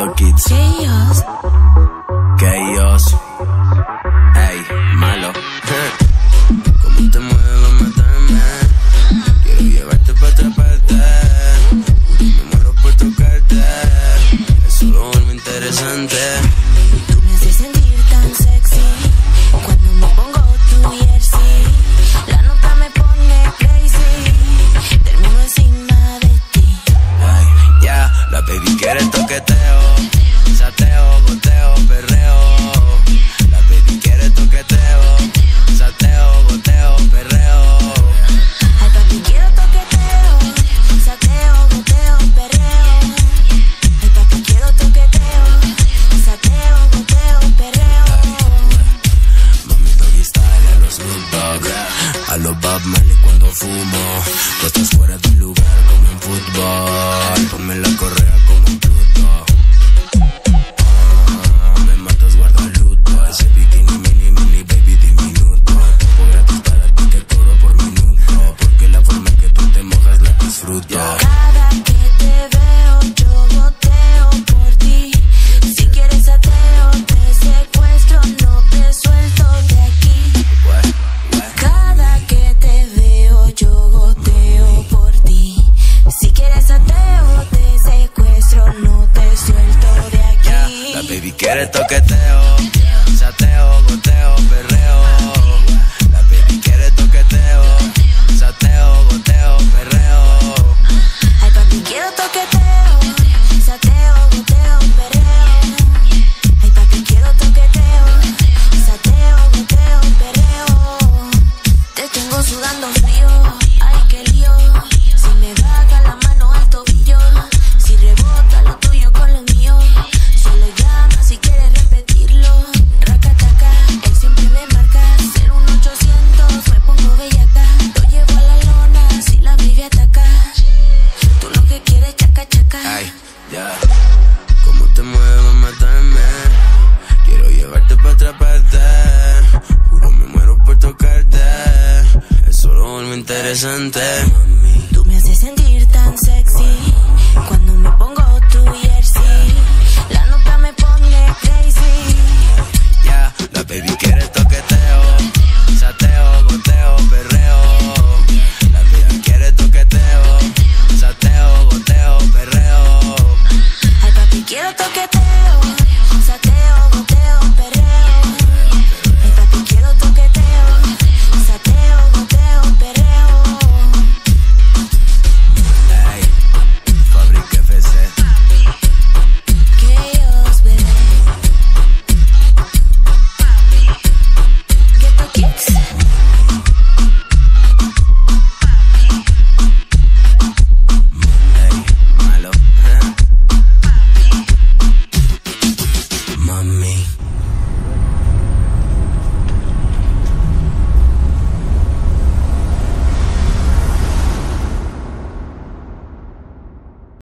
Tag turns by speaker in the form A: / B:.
A: Chaos.
B: Chaos. Ey, malo. Como te mueves, a matarme. Quiero llevarte para otra parte. Me muero por tocarte. Eso lo vuelvo interesante.
A: Tú me haces sentir tan sexy. Cuando me pongo tu jersey. La nota me pone crazy. Del mundo encima de ti.
B: Ay, ya, la baby quiere toqueteo. But that's esto que interesante.